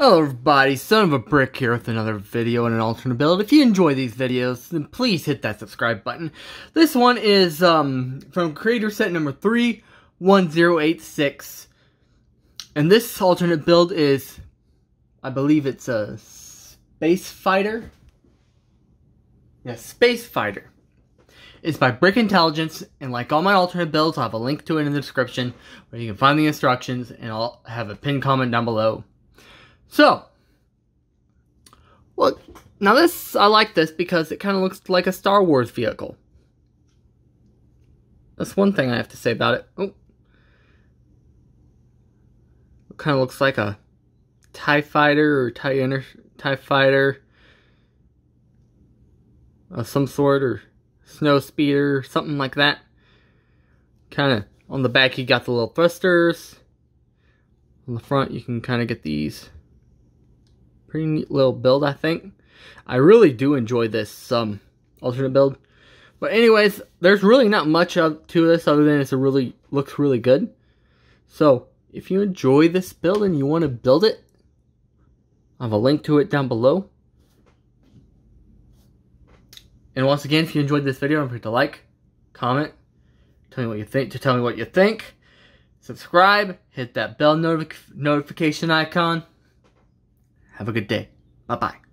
Hello everybody, Son of a Brick here with another video and an alternate build. If you enjoy these videos, then please hit that subscribe button. This one is um, from creator set number 31086. And this alternate build is, I believe it's a Space Fighter. Yeah, Space Fighter. It's by Brick Intelligence, and like all my alternate builds, I'll have a link to it in the description where you can find the instructions, and I'll have a pinned comment down below so, well, now this, I like this because it kind of looks like a Star Wars vehicle. That's one thing I have to say about it. Oh. It kind of looks like a TIE fighter or TIE, Inter TIE fighter of some sort or snow speeder, something like that. Kind of on the back you got the little thrusters. On the front you can kind of get these Pretty neat little build, I think. I really do enjoy this um, alternate build. But anyways, there's really not much of, to this other than it's a really looks really good. So, if you enjoy this build and you want to build it, I have a link to it down below. And once again, if you enjoyed this video, don't forget to like, comment, tell me what you think, to tell me what you think. Subscribe, hit that bell notif notification icon. Have a good day. Bye bye.